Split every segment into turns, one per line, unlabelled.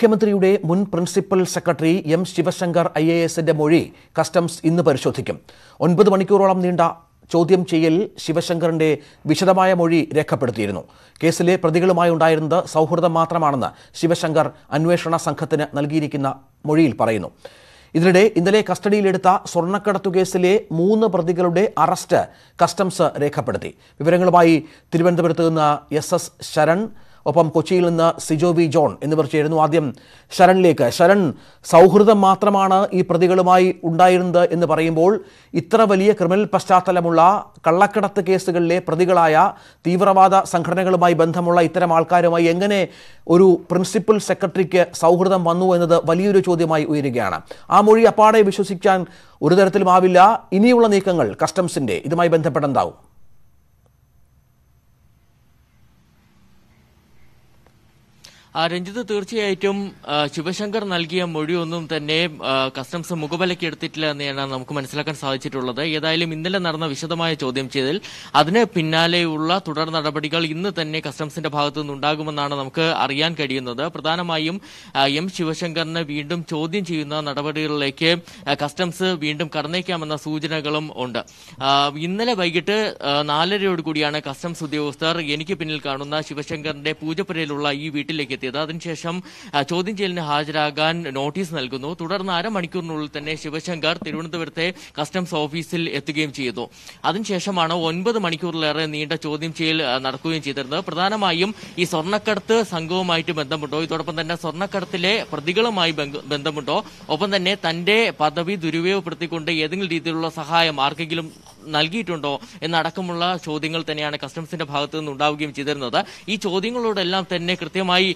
മുഖ്യമന്ത്രിയുടെ മുൻ principal secretary M Sivasankar I A എസിന്റെ മൊഴി കസ്റ്റംസ് ഇന്ന് പരിശോധിക്കും. ഒൻപത് മണിക്കൂറോളം നീണ്ട ചോദ്യം ചെയ്യൽ ശിവശങ്കറിന്റെ വിശദമായ മൊഴി രേഖപ്പെടുത്തിയിരുന്നു. കേസിലെ പ്രതികളുമായി ഉണ്ടായിരുന്നത് സൗഹൃദം മാത്രമാണെന്ന് ശിവശങ്കർ അന്വേഷണ സംഘത്തിന് നൽകിയിരിക്കുന്ന മൊഴിയിൽ പറയുന്നു. ഇതിനിടെ ഇന്നലെ കസ്റ്റഡിയിലെടുത്ത സ്വർണക്കടത്തു കേസിലെ മൂന്ന് പ്രതികളുടെ അറസ്റ്റ് കസ്റ്റംസ് രേഖപ്പെടുത്തി. വിവരങ്ങളുമായി തിരുവനന്തപുരത്ത് നിന്ന് എസ് എസ് ശരൺ ഒപ്പം കൊച്ചിയിൽ നിന്ന് സിജോ വി ജോൺ എന്നിവർ ചേരുന്നു ആദ്യം ശരണിലേക്ക്. ശരൺ സൗഹൃദം മാത്രമാണ് ഈ പ്രതികളുമായി ഉണ്ടായിരുന്നത് എന്ന് പറയുമ്പോൾ ഇത്ര വലിയ ക്രിമിനൽ പശ്ചാത്തലമുള്ള കള്ളക്കടത്ത് കേസുകളിലെ പ്രതികളായ തീവ്രവാദ സംഘടനകളുമായി ബന്ധമുള്ള ഇത്തരം ആൾക്കാരുമായി എങ്ങനെ ഒരു പ്രിൻസിപ്പൽ സെക്രട്ടറിക്ക് സൗഹൃദം വന്നു എന്നത് വലിയൊരു ചോദ്യമായി ഉയരുകയാണ്. ആ മൊഴി അപ്പാടെ വിശ്വസിക്കാൻ ഒരു തരത്തിലും ആവില്ല. ഇനിയുള്ള നീക്കങ്ങൾ കസ്റ്റംസിന്റെ ഇതുമായി ബന്ധപ്പെട്ടെന്താവും?
ആ, രഞ്ജിത്ത് തീർച്ചയായിട്ടും ശിവശങ്കർ നൽകിയ മൊഴിയൊന്നും തന്നെ കസ്റ്റംസ് മുഖബലയ്ക്ക് എടുത്തിട്ടില്ല എന്നാണ് നമുക്ക് മനസ്സിലാക്കാൻ സാധിച്ചിട്ടുള്ളത്. ഏതായാലും ഇന്നലെ നടന്ന വിശദമായ ചോദ്യം ചെയ്തൽ അതിന് പിന്നാലെയുള്ള തുടർ നടപടികൾ ഇന്ന് തന്നെ കസ്റ്റംസിന്റെ ഭാഗത്തു നിന്നുണ്ടാകുമെന്നാണ് നമുക്ക് അറിയാൻ കഴിയുന്നത്. പ്രധാനമായും എം ശിവശങ്കറിനെ വീണ്ടും ചോദ്യം ചെയ്യുന്ന നടപടികളിലേക്ക് കസ്റ്റംസ് വീണ്ടും കടന്നേക്കാമെന്ന സൂചനകളും ഉണ്ട്. ഇന്നലെ വൈകിട്ട് നാലരയോടുകൂടിയാണ് നാലരയോട് കൂടിയാണ് കസ്റ്റംസ് ഉദ്യോഗസ്ഥർ എനിക്ക് പിന്നിൽ കാണുന്ന ശിവശങ്കറിന്റെ പൂജപ്പുരയിലുള്ള ഈ വീട്ടിലേക്ക് എത്തിയത്. അതിനുശേഷം ചോദ്യം ചെയ്യലിന് ഹാജരാകാൻ നോട്ടീസ് നൽകുന്നു. തുടർന്ന് അരമണിക്കൂറിനുള്ളിൽ തന്നെ ശിവശങ്കർ തിരുവനന്തപുരത്തെ കസ്റ്റംസ് ഓഫീസിൽ എത്തുകയും ചെയ്തു. അതിനുശേഷമാണ് ഒൻപത് മണിക്കൂറിലേറെ നീണ്ട ചോദ്യം ചെയ്യൽ നടക്കുകയും ചെയ്തിരുന്നത്. പ്രധാനമായും ഈ സ്വർണക്കടത്ത് സംഘവുമായിട്ട് ബന്ധമുണ്ടോ? ഇതോടൊപ്പം തന്നെ സ്വർണക്കടത്തിലെ പ്രതികളുമായി ബന്ധമുണ്ടോ? ഒപ്പം തന്നെ തന്റെ പദവി ദുരുപയോഗപ്പെടുത്തിക്കൊണ്ട് ഏതെങ്കിലും രീതിയിലുള്ള സഹായം ആർക്കെങ്കിലും നൽകിയിട്ടുണ്ടോ എന്നടക്കമുള്ള ചോദ്യങ്ങൾ തന്നെയാണ് കസ്റ്റംസിന്റെ ഭാഗത്തു നിന്ന് ഉണ്ടാവുകയും ചെയ്തിരുന്നത്. ഈ ചോദ്യങ്ങളോടെല്ലാം തന്നെ കൃത്യമായി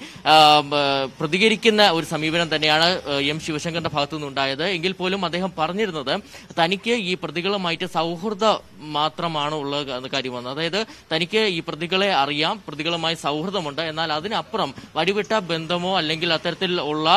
പ്രതികരിക്കുന്ന ഒരു സമീപനം തന്നെയാണ് എം ശിവശങ്കറിന്റെ ഭാഗത്തു നിന്നുണ്ടായത്. എങ്കിൽ പോലും അദ്ദേഹം പറഞ്ഞിരുന്നത് തനിക്ക് ഈ പ്രതികളുമായിട്ട് സൗഹൃദം മാത്രമാണ് ഉള്ള കാര്യമാണ് അതായത് തനിക്ക് ഈ പ്രതികളെ അറിയാം പ്രതികളുമായി സൗഹൃദമുണ്ട്. എന്നാൽ അതിനപ്പുറം വഴിവിട്ട ബന്ധമോ അല്ലെങ്കിൽ അത്തരത്തിൽ ഉള്ള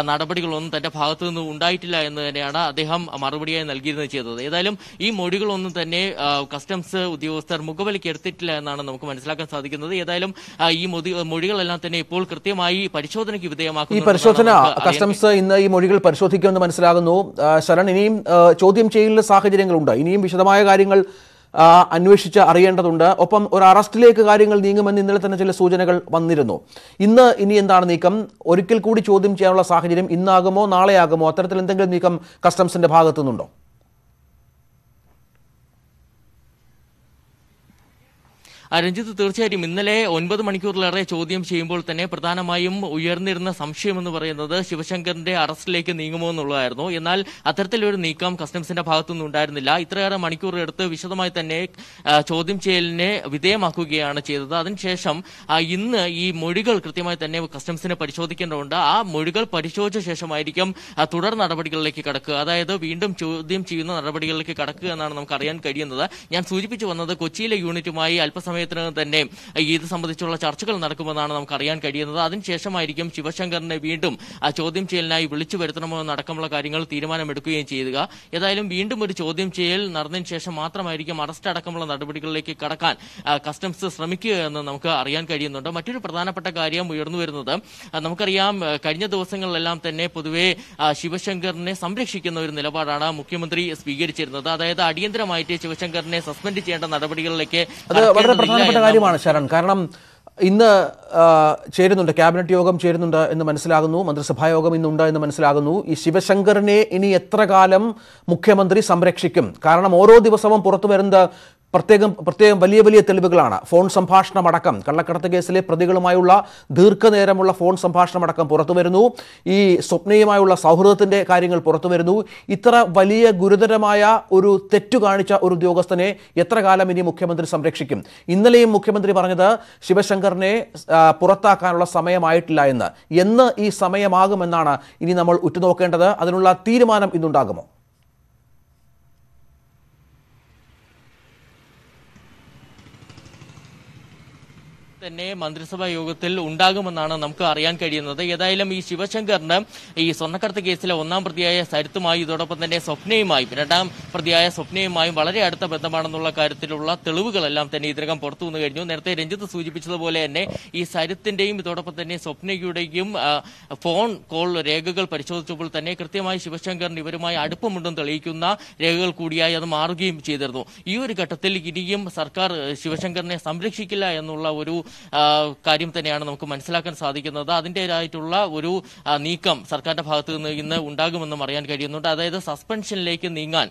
നടപടികളൊന്നും തന്റെ ഭാഗത്തു നിന്ന് ഉണ്ടായിട്ടില്ല എന്ന് തന്നെയാണ് അദ്ദേഹം മറുപടിയായി നൽകിയിരുന്നത് ചെയ്തത്. ഏതായാലും ഈ മൊഴികളൊന്നും തന്നെ കസ്റ്റംസ് ഉദ്യോഗസ്ഥർ മുഖവിലേക്ക് എടുത്തിട്ടില്ല എന്നാണ് നമുക്ക് മനസ്സിലാക്കാൻ സാധിക്കുന്നത്. ഏതായാലും ഈ മൊഴി- മൊഴികളെല്ലാം തന്നെ ഇപ്പോൾ കൃത്യമായി പരിശോധനയ്ക്ക്
വിധേയമാക്കും
ഈ
പരിശോധന കസ്റ്റംസ് ഇന്ന് ഈ മൊഴികൾ പരിശോധിക്കുമെന്ന് മനസ്സിലാകുന്നു. ശരൺ ഇനിയും ചോദ്യം ചെയ്യലിന്റെ സാഹചര്യങ്ങളുണ്ട്. ഇനിയും വിശദമായ കാര്യങ്ങൾ അന്വേഷിച്ച് അറിയേണ്ടതുണ്ട്. ഒപ്പം ഒരു അറസ്റ്റിലേക്ക് കാര്യങ്ങൾ നീങ്ങുമെന്ന് ഇന്നലെ തന്നെ ചില സൂചനകൾ വന്നിരുന്നു. ഇന്ന് ഇനി എന്താണ് നീക്കം? ഒരിക്കൽ കൂടി ചോദ്യം ചെയ്യാനുള്ള സാഹചര്യം ഇന്നാകുമോ? നാളെയാകുമോ? അത്തരത്തിൽ എന്തെങ്കിലും നീക്കം കസ്റ്റംസിന്റെ ഭാഗത്തു നിന്നുണ്ടോ
ആ, രഞ്ജിത്ത് തീർച്ചയായിട്ടും ഇന്നലെ ഒൻപത് മണിക്കൂറിലേറെ ചോദ്യം ചെയ്യുമ്പോൾ തന്നെ പ്രധാനമായും ഉയർന്നിരുന്ന സംശയം എന്ന് പറയുന്നത് ശിവശങ്കറിന്റെ അറസ്റ്റിലേക്ക് നീങ്ങുമോ എന്നുള്ളതായിരുന്നു. എന്നാൽ അത്തരത്തിലൊരു നീക്കം കസ്റ്റംസിന്റെ ഭാഗത്തുനിന്ന് ഉണ്ടായിരുന്നില്ല. ഇത്രയേറെ മണിക്കൂർ എടുത്ത് വിശദമായി തന്നെ ചോദ്യം ചെയ്യലിനെ വിധേയമാക്കുകയാണ് ചെയ്തത്. അതിനുശേഷം ഇന്ന് ഈ മൊഴികൾ കൃത്യമായി തന്നെ കസ്റ്റംസിനെ പരിശോധിക്കേണ്ടതുണ്ട്. ആ മൊഴികൾ പരിശോധിച്ച ശേഷമായിരിക്കും തുടർ നടപടികളിലേക്ക് കടക്കുക. അതായത് വീണ്ടും ചോദ്യം ചെയ്യുന്ന നടപടികളിലേക്ക് കടക്കുക എന്നാണ് നമുക്ക് അറിയാൻ കഴിയുന്നത്. ഞാൻ സൂചിപ്പിച്ചു വന്നത് കൊച്ചിയിലെ യൂണിറ്റുമായി അല്പസമയത്തിനകം തന്നെ ഇത് സംബന്ധിച്ചുള്ള ചർച്ചകൾ നടക്കുമെന്നാണ് നമുക്ക് അറിയാൻ കഴിയുന്നത്. അതിനുശേഷമായിരിക്കും ശിവശങ്കറിനെ വീണ്ടും ചോദ്യം ചെയ്യലിനായി വിളിച്ചു വരുത്തണമോ എന്നടക്കമുള്ള കാര്യങ്ങൾ തീരുമാനമെടുക്കുകയും ചെയ്യുക. ഏതായാലും വീണ്ടും ഒരു ചോദ്യം ചെയ്യൽ നടന്നതിന് ശേഷം മാത്രമായിരിക്കും അറസ്റ്റ് അടക്കമുള്ള നടപടികളിലേക്ക് കടക്കാൻ കസ്റ്റംസ് ശ്രമിക്കുക എന്ന് നമുക്ക് അറിയാൻ കഴിയുന്നുണ്ട്. മറ്റൊരു പ്രധാനപ്പെട്ട കാര്യം ഉയർന്നു വരുന്നത് നമുക്കറിയാം കഴിഞ്ഞ ദിവസങ്ങളിലെല്ലാം തന്നെ പൊതുവെ ശിവശങ്കറിനെ സംരക്ഷിക്കുന്ന ഒരു നിലപാടാണ് മുഖ്യമന്ത്രി സ്വീകരിച്ചിരുന്നത്. അതായത് അടിയന്തരമായിട്ട് ശിവശങ്കറിനെ സസ്പെൻഡ് ചെയ്യേണ്ട നടപടികളിലേക്ക്
പ്രധാനപ്പെട്ട കാര്യമാണ് ശരൺ. കാരണം ഇന്ന് ചേരുന്നുണ്ട് ക്യാബിനറ്റ് യോഗം ചേരുന്നുണ്ട് എന്ന് മനസ്സിലാകുന്നു മന്ത്രിസഭാ യോഗം ഇന്നുണ്ട് എന്ന് മനസ്സിലാകുന്നു. ഈ ശിവശങ്കറിനെ ഇനി എത്ര കാലം മുഖ്യമന്ത്രി സംരക്ഷിക്കും? കാരണം ഓരോ ദിവസവും പുറത്തു വരുന്നത് പ്രത്യേകം പ്രത്യേകം വലിയ വലിയ തെളിവുകളാണ്. ഫോൺ സംഭാഷണം അടക്കം. കള്ളക്കടത്ത് കേസിലെ പ്രതികളുമായുള്ള ദീർഘനേരമുള്ള ഫോൺ സംഭാഷണം അടക്കം പുറത്തു വരുന്നു. ഈ സ്വപ്നയുമായുള്ള സൗഹൃദത്തിന്റെ കാര്യങ്ങൾ പുറത്തു വരുന്നു. ഇത്ര വലിയ ഗുരുതരമായ ഒരു തെറ്റു കാണിച്ച ഒരു ഉദ്യോഗസ്ഥനെ എത്ര കാലം ഇനി മുഖ്യമന്ത്രി സംരക്ഷിക്കും? ഇന്നലെയും മുഖ്യമന്ത്രി പറഞ്ഞത് ശിവശങ്കറിനെ പുറത്താക്കാനുള്ള സമയമായിട്ടില്ല എന്ന്. എന്ന് ഈ സമയമാകുമെന്നാണ് ഇനി നമ്മൾ ഉറ്റുനോക്കേണ്ടത്. അതിനുള്ള തീരുമാനം ഇന്നുണ്ടാകുമോ?
തന്നെ മന്ത്രിസഭാ യോഗത്തിൽ ഉണ്ടാകുമെന്നാണ് നമുക്ക് അറിയാൻ കഴിയുന്നത്. ഏതായാലും ഈ ശിവശങ്കറിന് ഈ സ്വർണക്കടത്ത് കേസിലെ ഒന്നാം പ്രതിയായ സരിത്തുമായി ഇതോടൊപ്പം തന്നെ സ്വപ്നയുമായും രണ്ടാം പ്രതിയായ സ്വപ്നയുമായും വളരെ അടുത്ത ബന്ധമാണെന്നുള്ള കാര്യത്തിലുള്ള തെളിവുകളെല്ലാം തന്നെ ഇതിനകം പുറത്തു വന്നു കഴിഞ്ഞു. നേരത്തെ രഞ്ജിത്ത് സൂചിപ്പിച്ചതുപോലെ തന്നെ ഈ സരിത്തിന്റെയും ഇതോടൊപ്പം തന്നെ സ്വപ്നയുടെയും ഫോൺ കോൾ രേഖകൾ പരിശോധിച്ചപ്പോൾ തന്നെ കൃത്യമായി ശിവശങ്കറിന് ഇവരുമായി അടുപ്പമുണ്ടെന്ന് തെളിയിക്കുന്ന രേഖകൾ കൂടിയായി അത് മാറുകയും ചെയ്തിരുന്നു. ഈ ഒരു ഘട്ടത്തിൽ ഇനിയും സർക്കാർ ശിവശങ്കറിനെ സംരക്ഷിക്കില്ല എന്നുള്ള ഒരു കാര്യം തന്നെയാണ് നമുക്ക് മനസ്സിലാക്കാൻ സാധിക്കുന്നത്. അതിന്റെതായിട്ടുള്ള ഒരു നീക്കം സർക്കാരിന്റെ ഭാഗത്ത് നിന്ന് ഇന്ന് ഉണ്ടാകുമെന്നും അറിയാൻ കഴിയുന്നുണ്ട്. അതായത് സസ്പെൻഷനിലേക്ക് നീങ്ങാൻ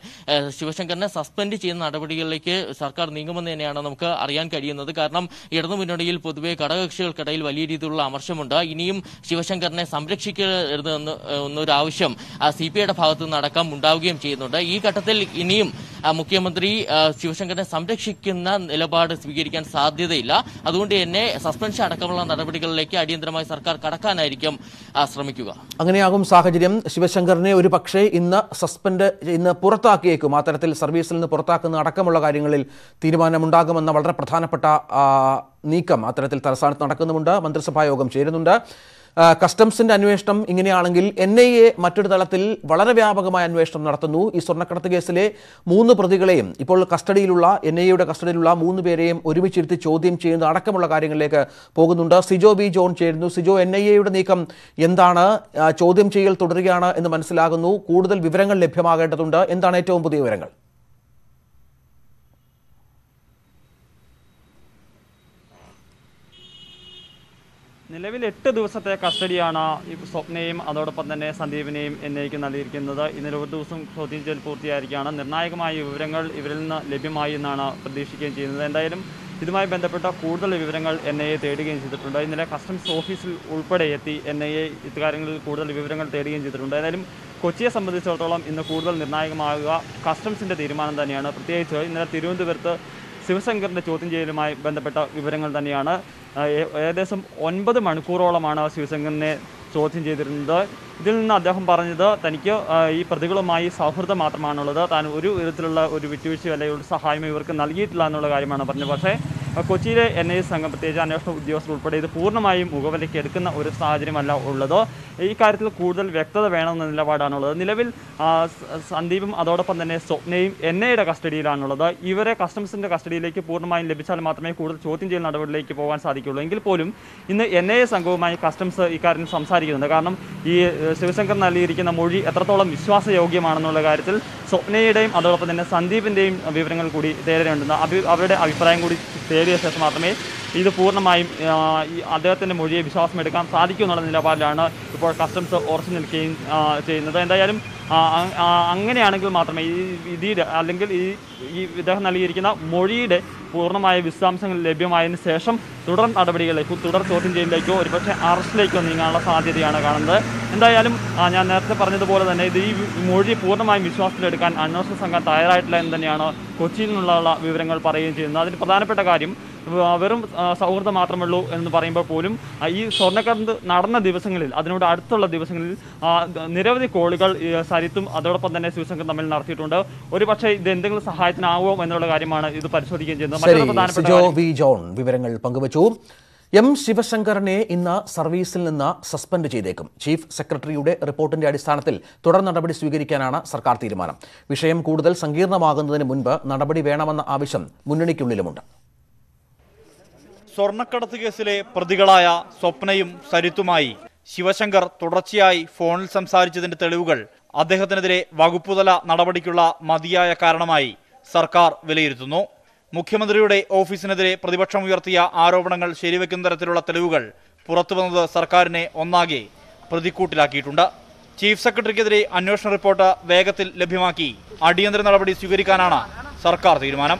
ശിവശങ്കറിനെ സസ്പെൻഡ് ചെയ്യുന്ന നടപടികളിലേക്ക് സർക്കാർ നീങ്ങുമെന്ന് തന്നെയാണ് നമുക്ക് അറിയാൻ കഴിയുന്നത്. കാരണം ഇടതു മുന്നണിയിൽ പൊതുവെ ഘടകകക്ഷികൾക്കിടയിൽ വലിയ രീതിയിലുള്ള അമർശമുണ്ട് ഇനിയും ശിവശങ്കറിനെ സംരക്ഷിക്കരുതെന്ന് എന്നൊരു ആവശ്യം സി പി ഐയുടെ ഭാഗത്തു നിന്ന് അടക്കം ഉണ്ടാവുകയും ചെയ്യുന്നുണ്ട്. ഈ ഘട്ടത്തിൽ ഇനിയും മുഖ്യമന്ത്രി ശിവശങ്കറിനെ സംരക്ഷിക്കുന്ന നിലപാട് സ്വീകരിക്കാൻ സാധ്യതയില്ല. അതുകൊണ്ട് തന്നെ സസ്പെൻഷൻ അടക്കമുള്ള നടപടികളിലേക്ക് അടിയന്തരമായി സർക്കാർ കടക്കാനായിരിക്കും ശ്രമിക്കുക.
അങ്ങനെയാകും സാഹചര്യം. ശിവശങ്കറിനെ ഒരു പക്ഷേ ഇന്ന് സസ്പെൻഡ് ഇന്ന് പുറത്താക്കിയേക്കും. അത്തരത്തിൽ സർവീസിൽ നിന്ന് പുറത്താക്കുന്ന അടക്കമുള്ള കാര്യങ്ങളിൽ തീരുമാനമുണ്ടാകുമെന്ന വളരെ പ്രധാനപ്പെട്ട നീക്കം അത്തരത്തിൽ തലസ്ഥാനത്ത് നടക്കുന്നുമുണ്ട്. മന്ത്രിസഭാ യോഗം ചേരുന്നുണ്ട്. കസ്റ്റംസിന്റെ അന്വേഷണം ഇങ്ങനെയാണെങ്കിൽ എൻ ഐ എ മറ്റൊരു തലത്തിൽ വളരെ വ്യാപകമായ അന്വേഷണം നടത്തുന്നു. ഈ സ്വർണക്കടത്ത് കേസിലെ മൂന്ന് പ്രതികളെയും ഇപ്പോൾ കസ്റ്റഡിയിലുള്ള എൻ ഐ എയുടെ കസ്റ്റഡിയിലുള്ള മൂന്ന് പേരെയും ഒരുമിച്ചിരുത്തി ചോദ്യം ചെയ്യുന്ന അടക്കമുള്ള കാര്യങ്ങളിലേക്ക് പോകുന്നുണ്ട്. സിജോ ബി ജോൺ ചേരുന്നു. സിജോ എൻ ഐ എയുടെ നീക്കം എന്താണ്? ചോദ്യം ചെയ്യൽ തുടരുകയാണ് എന്ന് മനസ്സിലാകുന്നു. കൂടുതൽ വിവരങ്ങൾ ലഭ്യമാകേണ്ടതുണ്ട്. എന്താണ് ഏറ്റവും പുതിയ വിവരങ്ങൾ?
നിലവിൽ എട്ട് ദിവസത്തെ കസ്റ്റഡിയാണ് ഈ സ്വപ്നയും അതോടൊപ്പം തന്നെ സന്ദീപിനെയും എന്നേക്ക് നൽകിയിരിക്കുന്നത്. ഇന്നലെ ഒരു ദിവസം ചോദ്യം ചെയ്യൽ പൂർത്തിയായിരിക്കുകയാണ്. നിർണായകമായ വിവരങ്ങൾ ഇവരിൽ നിന്ന് ലഭ്യമായി എന്നാണ് പ്രതീക്ഷിക്കുകയും ചെയ്യുന്നത്. എന്തായാലും ഇതുമായി ബന്ധപ്പെട്ട കൂടുതൽ വിവരങ്ങൾ എൻ ഐ എ തേടുകയും ചെയ്തിട്ടുണ്ട്. ഇന്നലെ കസ്റ്റംസ് ഓഫീസിൽ ഉൾപ്പെടെ എത്തി എൻ ഐ എ ഇക്കാര്യങ്ങളിൽ കൂടുതൽ വിവരങ്ങൾ തേടുകയും ചെയ്തിട്ടുണ്ട്. ഏതായാലും കൊച്ചിയെ സംബന്ധിച്ചിടത്തോളം ഇന്ന് കൂടുതൽ നിർണായകമാകുക കസ്റ്റംസിന്റെ തീരുമാനം തന്നെയാണ്. പ്രത്യേകിച്ച് ഇന്നലെ തിരുവനന്തപുരത്ത് ശിവശങ്കറിന്റെ ചോദ്യം ചെയ്യലുമായി ബന്ധപ്പെട്ട വിവരങ്ങൾ തന്നെയാണ്. ഏകദേശം ഒൻപത് മണിക്കൂറോളമാണ് ശിവശങ്കറിനെ ചോദ്യം ചെയ്തിരുന്നത്. ഇതിൽ നിന്ന് അദ്ദേഹം പറഞ്ഞത് തനിക്ക് ഈ പ്രതികളുമായി സൗഹൃദം മാത്രമാണുള്ളത്. താൻ ഒരു വിധത്തിലുള്ള ഒരു വിട്ടുവീഴ്ചയോ അല്ലെങ്കിൽ ഒരു സഹായമോ ഇവർക്ക് നൽകിയിട്ടില്ല എന്നുള്ള കാര്യമാണ് പറഞ്ഞത്. പക്ഷേ കൊച്ചിയിലെ എൻ ഐ സംഘം പ്രത്യേകിച്ച് അന്വേഷണ ഉദ്യോഗസ്ഥർ ഉൾപ്പെടെ ഇത് പൂർണമായും മുഖവിലയ്ക്ക് എടുക്കുന്ന ഒരു സാഹചര്യമല്ല ഉള്ളത്? ഈ കാര്യത്തിൽ കൂടുതൽ വ്യക്തത വേണമെന്ന നിലപാടാണുള്ളത്. നിലവിൽ സന്ദീപും അതോടൊപ്പം തന്നെ സ്വപ്നയും എൻ ഐയുടെ കസ്റ്റഡിയിലാണുള്ളത്. ഇവരെ കസ്റ്റംസിന്റെ കസ്റ്റഡിയിലേക്ക് പൂർണമായും ലഭിച്ചാൽ മാത്രമേ കൂടുതൽ ചോദ്യം ചെയ്യൽ നടപടിയിലേക്ക് പോകാൻ സാധിക്കുള്ളൂ എങ്കിൽ പോലും ഇന്ന് എൻ ഐ എ സംഘവുമായി കസ്റ്റംസ് ഇക്കാര്യം സംസാരിക്കുന്നുണ്ട്. കാരണം ഈ ശിവശങ്കർ നൽകിയിരിക്കുന്ന മൊഴി എത്രത്തോളം വിശ്വാസയോഗ്യമാണെന്നുള്ള കാര്യത്തിൽ സ്വപ്നയുടെയും അതോടൊപ്പം തന്നെ സന്ദീപിന്റെയും വിവരങ്ങൾ കൂടി തേടേണ്ടത് അവരുടെ അഭിപ്രായം കൂടി തേടിയ ശേഷം മാത്രമേ ഇത് പൂർണമായും അദ്ദേഹത്തിന്റെ മൊഴിയെ വിശ്വാസം എടുക്കാൻ സാധിക്കും എന്നുള്ള നിലപാടിലാണ് ഇപ്പോൾ കസ്റ്റംസ് ഉറച്ചു നിൽക്കുകയും ചെയ്യുന്നത്. എന്തായാലും അങ്ങനെയാണെങ്കിൽ മാത്രമേ ഈ വിധിയുടെ അല്ലെങ്കിൽ ഈ ഈ ഇദ്ദേഹം നൽകിയിരിക്കുന്ന മൊഴിയുടെ പൂർണമായ വിശദാംശങ്ങൾ ലഭ്യമായതിനു ശേഷം തുടർ നടപടികളിലേക്കോ തുടർ ചോദ്യം ചെയ്യലിലേക്കോ ഒരുപക്ഷെ അറസ്റ്റിലേക്കോ നീങ്ങാനുള്ള സാധ്യതയാണ് കാണുന്നത്. എന്തായാലും ഞാൻ നേരത്തെ പറഞ്ഞതുപോലെ തന്നെ ഇത് ഈ മൊഴി പൂർണമായും വിശ്വാസത്തിലെടുക്കാൻ അന്വേഷണ സംഘം തയ്യാറായിട്ടില്ല എന്ന് തന്നെയാണ് കൊച്ചിയിൽ നിന്നുള്ള വിവരങ്ങൾ പറയുകയും ചെയ്യുന്നത്. അതിൽ പ്രധാനപ്പെട്ട കാര്യം വെറും സൗഹൃദം സൗഹൃദം മാത്രമുള്ളൂ എന്ന് പറയുമ്പോൾ പോലും ഈ സ്വർണക്കടത്ത് നടന്ന ദിവസങ്ങളിൽ അതിനോട് അടുത്തുള്ള ദിവസങ്ങളിൽ നിരവധി കോളുകൾ സരിത്തും അതോടൊപ്പം തന്നെ ശിവശങ്കർ തമ്മിൽ നടത്തിയിട്ടുണ്ട്. ഒരു പക്ഷേ ഇത് എന്തെങ്കിലും സഹായത്തിനാവുമോ എന്നുള്ള കാര്യമാണ് ഇത് പരിശോധിക്കുകയും ചെയ്യുന്നത്.
ജോൺ വിവരങ്ങൾ പങ്കുവച്ചു. എം ശിവശങ്കറിനെ ഇന്ന് സർവീസിൽ നിന്ന് സസ്പെൻഡ് ചെയ്തേക്കും. ചീഫ് സെക്രട്ടറിയുടെ റിപ്പോർട്ടിന്റെ അടിസ്ഥാനത്തിൽ തുടർ നടപടി സ്വീകരിക്കാനാണ് സർക്കാർ തീരുമാനം. വിഷയം കൂടുതൽ സങ്കീർണമാകുന്നതിന് മുൻപ് നടപടി വേണമെന്ന ആവശ്യം മുന്നണിക്കുള്ളിലുമുണ്ട്.
സ്വർണക്കടത്ത് കേസിലെ പ്രതികളായ സ്വപ്നയും സരിത്തുമായി. ശിവശങ്കർ തുടർച്ചയായി ഫോണിൽ സംസാരിച്ചതിന്റെ തെളിവുകൾ അദ്ദേഹത്തിനെതിരെ വകുപ്പുതല നടപടിക്കുള്ള മതിയായ കാരണമായി സർക്കാർ വിലയിരുത്തുന്നു. മുഖ്യമന്ത്രിയുടെ ഓഫീസിനെതിരെ പ്രതിപക്ഷം ഉയർത്തിയ ആരോപണങ്ങൾ ശരിവെക്കുന്ന തരത്തിലുള്ള തെളിവുകൾ പുറത്തുവന്നത് സർക്കാരിനെ ഒന്നാകെ പ്രതിക്കൂട്ടിലാക്കിയിട്ടുണ്ട്. ചീഫ് സെക്രട്ടറിക്കെതിരെ അന്വേഷണ റിപ്പോർട്ട് വേഗത്തിൽ ലഭ്യമാക്കി അടിയന്തര നടപടി സ്വീകരിക്കാനാണ് സർക്കാർ തീരുമാനം.